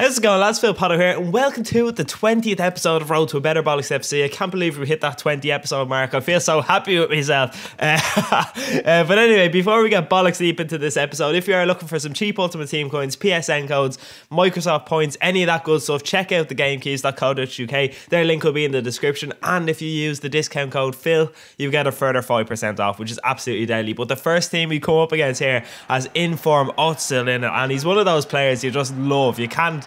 How's it going, lads? Philpotto here, and welcome to the 20th episode of Road to a Better Bollocks FC. I can't believe we hit that 20 episode mark. I feel so happy with myself. Uh, uh, but anyway, before we get bollocks deep into this episode, if you are looking for some cheap Ultimate Team coins, PSN codes, Microsoft points, any of that good stuff, check out the thegamekeys.co.uk. Their link will be in the description. And if you use the discount code Phil, you get a further 5% off, which is absolutely deadly. But the first team we come up against here has Inform Özil in it, and he's one of those players you just love. You can't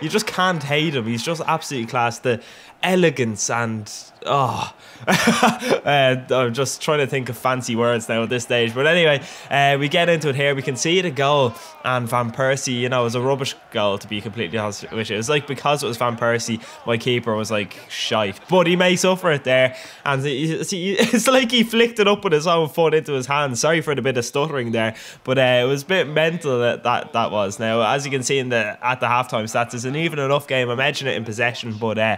you just can't hate him. He's just absolutely class. The elegance and oh, uh, I'm just trying to think of fancy words now at this stage. But anyway, uh, we get into it here. We can see the goal, and Van Persie, you know, it was a rubbish goal to be completely honest with you. It was like because it was Van Persie, my keeper was like shite, but he makes up for it there, and it's like he flicked it up with his own foot into his hand. Sorry for the bit of stuttering there, but uh, it was a bit mental that, that that was. Now, as you can see in the at the halftime stats, it's an even enough game. I'm edging it in possession, but. Uh,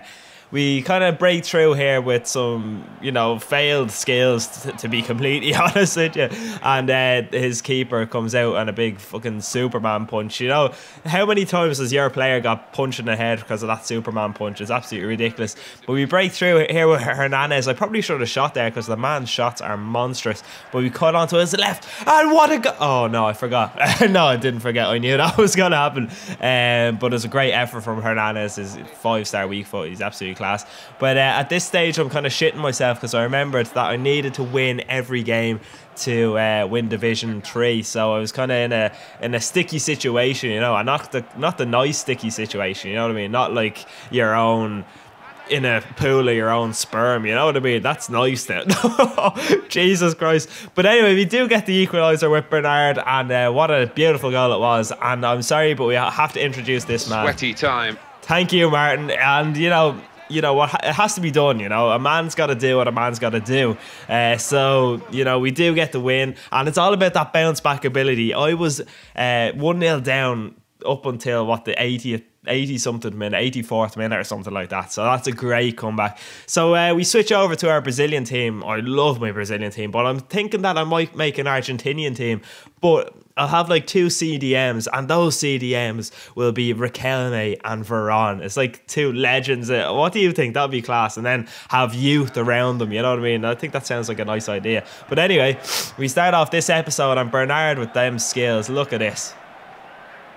we kind of break through here with some, you know, failed skills to, be completely honest with you. And uh, his keeper comes out on a big fucking Superman punch. You know, how many times has your player got punched in the head because of that Superman punch? It's absolutely ridiculous. But we break through here with Hernandez. I probably should have shot there because the man's shots are monstrous. But we cut onto his left. And what a go- Oh, no, I forgot. no, I didn't forget. I knew that was going to happen. Um, but it's a great effort from Hernandez. His five star weak foot. He's absolutely class. But uh, at this stage, I'm kind of shitting myself because I remembered that I needed to win every game to uh, win Division Three. So I was kind of in a in a sticky situation, you know, and not the not the nice sticky situation. You know what I mean? Not like your own in a pool of your own sperm, you know what I mean? That's nice then. Jesus Christ. But anyway, we do get the equaliser with Bernard, and uh, what a beautiful goal it was. And I'm sorry, but we have to introduce this man. Sweaty time. Thank you, Martin. And, you know, you know what it has to be done you know. A man's got to do what a man's got to do. Uh, so you know we do get the win and it's all about that bounce back ability. I was uh, 1-0 down up until what the 80th 80 something minute, 84th minute or something like that. So that's a great comeback. So uh, we switch over to our Brazilian team. I love my Brazilian team, but I'm thinking that I might make an Argentinian team. But I'll have like two CDMs, and those CDMs will be Riquelme and Verón. It's like two legends. Uh, what do you think? That'd be class. And then have youth around them. You know what I mean? I think that sounds like a nice idea. But anyway, we start off this episode on Bernard with them skills. Look at this.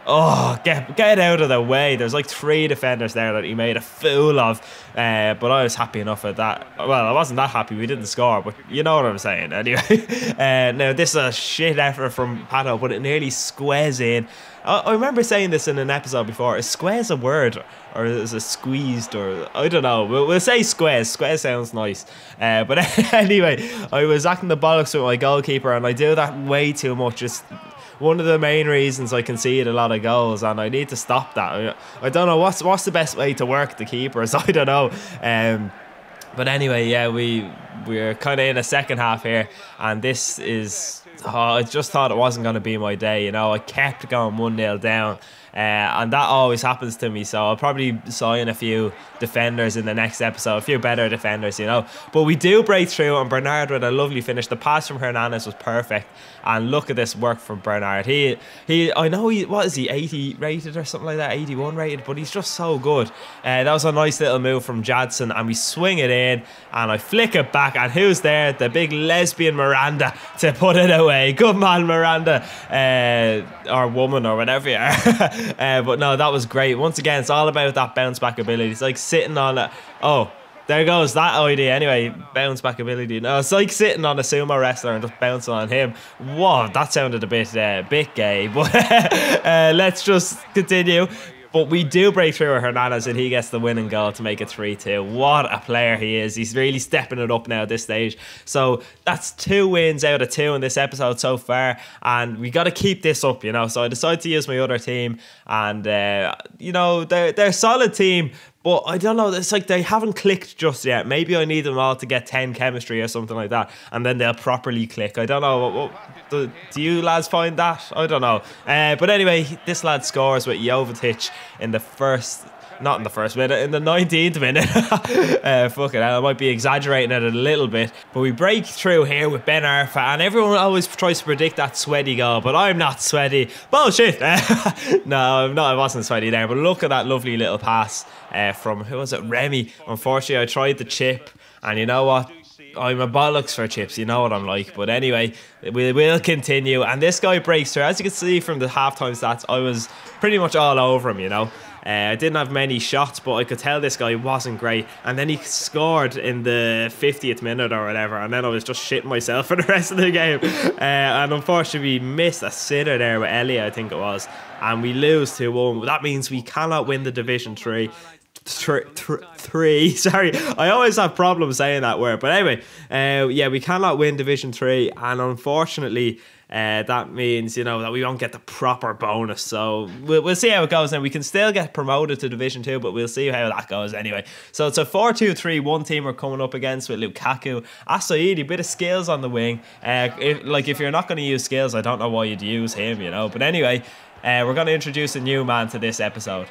Oh, get get out of the way. There's like three defenders there that he made a fool of. Uh, but I was happy enough at that. Well, I wasn't that happy. We didn't score, but you know what I'm saying. Anyway, uh, now this is a shit effort from Pato, but it nearly squares in. I, I remember saying this in an episode before. Is squares a word, or is it squeezed, or I don't know. We'll, we'll say squares. Squares sounds nice. Uh, but anyway, I was acting the bollocks with my goalkeeper, and I do that way too much. Just one of the main reasons I concede a lot of goals, and I need to stop that. I don't know what's what's the best way to work the keepers. I don't know. Um, but anyway, yeah, we we're kind of in a second half here, and this is. Oh, I just thought it wasn't going to be my day. You know, I kept going one 0 down. Uh, and that always happens to me. So I'll probably sign a few defenders in the next episode, a few better defenders, you know. But we do break through, and Bernard with a lovely finish. The pass from Hernandez was perfect, and look at this work from Bernard. He he, I know he what is he 80 rated or something like that, 81 rated, but he's just so good. Uh, that was a nice little move from Jadson, and we swing it in, and I flick it back, and who's there? The big lesbian Miranda to put it away. Good man, Miranda, uh, or woman, or whatever you are. uh, but no, that was great. Once again, it's all about that bounce back ability. It's like sitting on. Oh, there goes that idea. Anyway, bounce back ability. No, it's like sitting on a sumo wrestler and just bouncing on him. Whoa, that sounded a bit, uh, bit gay. But uh, let's just continue. But we do break through with Hernandez and he gets the winning goal to make it 3 2. What a player he is. He's really stepping it up now at this stage. So that's two wins out of two in this episode so far. And we got to keep this up, you know. So I decided to use my other team. And, uh, you know, they're, they're a solid team. But I don't know. It's like they haven't clicked just yet. Maybe I need them all to get ten chemistry or something like that, and then they'll properly click. I don't know. What, what, do, do, you lads find that? I don't know. Uh, but anyway, this lad scores with Jovetic in the first not in the first minute, in the 19th minute. uh, fuck it, I might be exaggerating it a little bit. But we break through here with Ben Arfa, and everyone always tries to predict that sweaty goal, but I'm not sweaty. Bullshit! no, I'm not, I wasn't sweaty there, but look at that lovely little pass uh, from, who was it? Remy. Unfortunately, I tried the chip, and you know what? I'm a bollocks for chips, you know what I'm like. But anyway, we will continue. And this guy breaks through. As you can see from the halftime stats, I was pretty much all over him, you know. Uh, I didn't have many shots, but I could tell this guy wasn't great. And then he scored in the 50th minute or whatever. And then I was just shitting myself for the rest of the game. Uh, and unfortunately, we missed a sitter there with Elliot, I think it was. And we lose 2 1. That means we cannot win the Division 3 three, three. Sorry, I always have problems saying that word. But anyway, uh, yeah, we cannot win Division Three, and unfortunately, uh, that means you know that we won't get the proper bonus. So we'll, we'll see how it goes. Now we can still get promoted to Division Two, but we'll see how that goes anyway. So it's a 4-2-3 one team we're coming up against with Lukaku, Assaidi, bit of skills on the wing. Uh, if, like if you're not going to use skills, I don't know why you'd use him, you know. But anyway, uh, we're going to introduce a new man to this episode.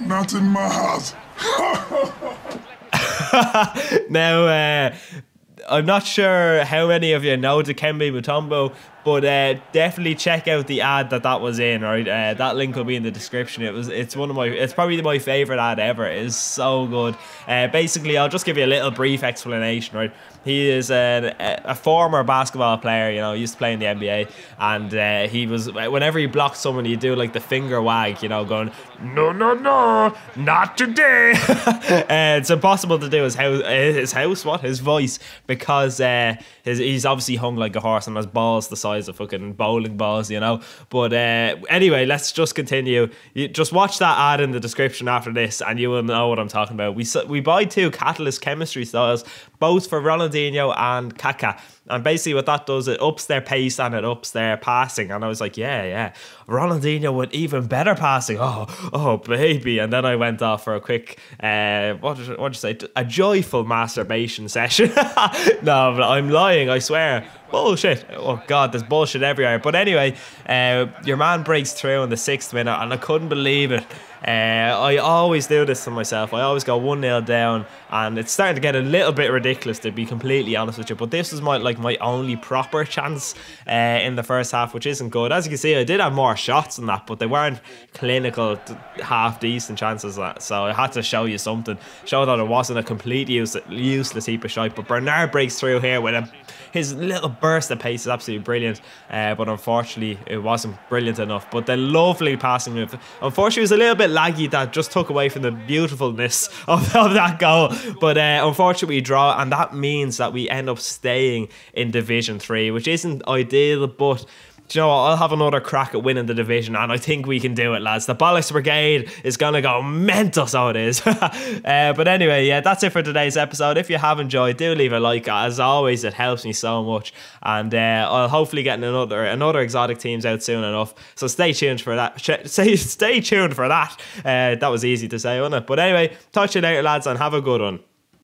Not in my house. now, uh, I'm not sure how many of you know Dikembe Mutombo, but uh, definitely check out the ad that that was in. Right, uh, that link will be in the description. It was, it's one of my, it's probably my favorite ad ever. It is so good. Uh, basically, I'll just give you a little brief explanation. Right, he is a, former basketball player, you know, he used to play in the NBA, and uh, he was whenever he blocked someone, he'd do like the finger wag, you know, going no, no, no, not today. it's impossible to do his house, his house, what his voice, because uh, his, he's obviously hung like a horse and has balls the size of fucking bowling balls, you know. But uh, anyway, let's just continue. You just watch that ad in the description after this, and you will know what I'm talking about. We we buy two Catalyst chemistry styles, both for Ronaldinho and Kaká. And basically, what that does, it ups their pace and it ups their passing. And I was like, yeah, yeah. Ronaldinho with even better passing. Oh, oh, baby. And then I went off for a quick, uh, what did, what did you say? A joyful masturbation session. no, but I'm lying, I swear. Bullshit. Oh, God, there's bullshit everywhere. But anyway, uh, your man breaks through in the sixth minute, and I couldn't believe it. Uh, I always do this to myself. I always go 1 0 down, and it's starting to get a little bit ridiculous, to be completely honest with you. But this is my like my only proper chance uh, in the first half, which isn't good. As you can see, I did have more shots than that, but they weren't clinical, half decent chances. That so I had to show you something, show that it wasn't a complete use, useless heap of shite. But Bernard breaks through here with a his little burst of pace is absolutely brilliant, uh, but unfortunately it wasn't brilliant enough. But the lovely passing move, unfortunately, was a little bit laggy that just took away from the beautifulness of, of that goal. But uh, unfortunately, draw, and that means that we end up staying in Division Three, which isn't ideal, but you know what? I'll have another crack at winning the division, and I think we can do it, lads. The Bollocks Brigade is gonna go mental, so it is. uh, but anyway, yeah, that's it for today's episode. If you have enjoyed, do leave a like. As always, it helps me so much, and uh, I'll hopefully get another another exotic teams out soon enough. So stay tuned for that. Stay stay tuned for that. Uh, that was easy to say, wasn't it? But anyway, talk to you later, lads, and have a good one.